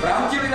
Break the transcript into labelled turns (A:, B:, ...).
A: Vrátil-li